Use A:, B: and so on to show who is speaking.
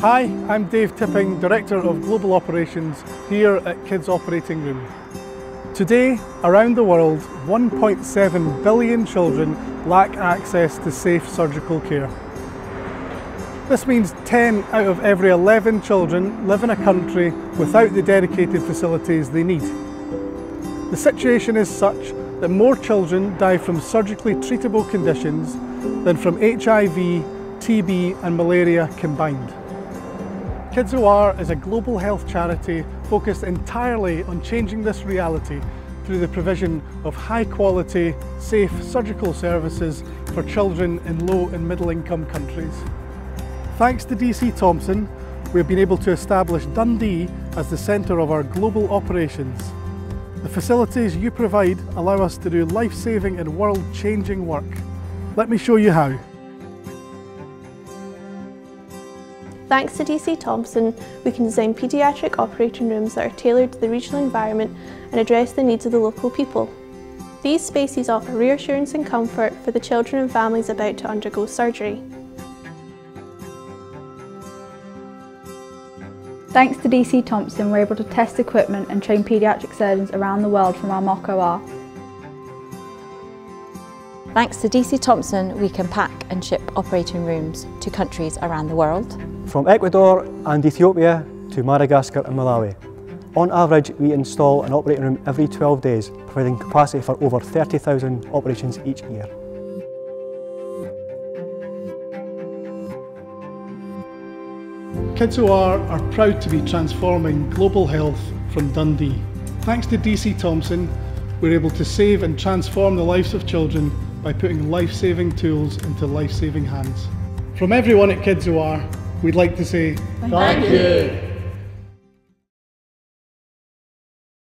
A: Hi, I'm Dave Tipping, Director of Global Operations here at Kids Operating Room. Today, around the world, 1.7 billion children lack access to safe surgical care. This means 10 out of every 11 children live in a country without the dedicated facilities they need. The situation is such that more children die from surgically treatable conditions than from HIV, TB and malaria combined. Kids OR is a global health charity focused entirely on changing this reality through the provision of high quality, safe surgical services for children in low and middle income countries. Thanks to DC Thomson, we've been able to establish Dundee as the centre of our global operations. The facilities you provide allow us to do life-saving and world-changing work. Let me show you how.
B: Thanks to DC Thomson, we can design paediatric operating rooms that are tailored to the regional environment and address the needs of the local people. These spaces offer reassurance and comfort for the children and families about to undergo surgery.
C: Thanks to DC Thomson, we're able to test equipment and train paediatric surgeons around the world from our mock OR.
D: Thanks to DC Thomson, we can pack and ship operating rooms to countries around the world.
E: From Ecuador and Ethiopia to Madagascar and Malawi. On average, we install an operating room every 12 days, providing capacity for over 30,000 operations each year.
A: Kids OR are proud to be transforming global health from Dundee. Thanks to DC Thomson, we're able to save and transform the lives of children by putting life-saving tools into life-saving hands. From everyone at Kids OR, we'd like to say
F: thank, thank you. you.